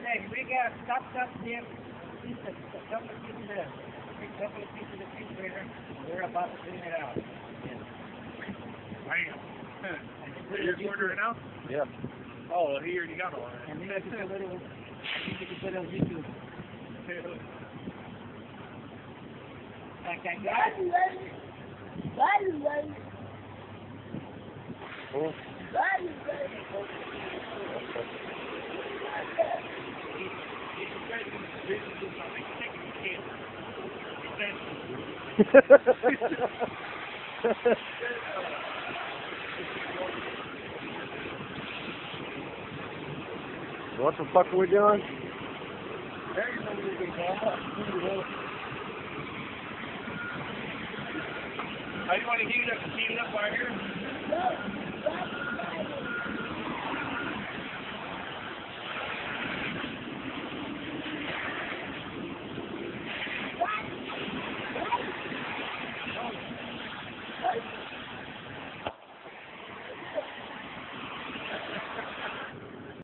a. We got stop, stop, dip. Just a, a couple of pieces of, a couple of pieces of fish here. We're about to clean it out. Bam. You're ordering now? Yeah. Oh, he already got all And then you can put a little, you can put on YouTube. Like that guy. Cool. what the fuck are we doing? How do you want to heat it up? Heat it up right here?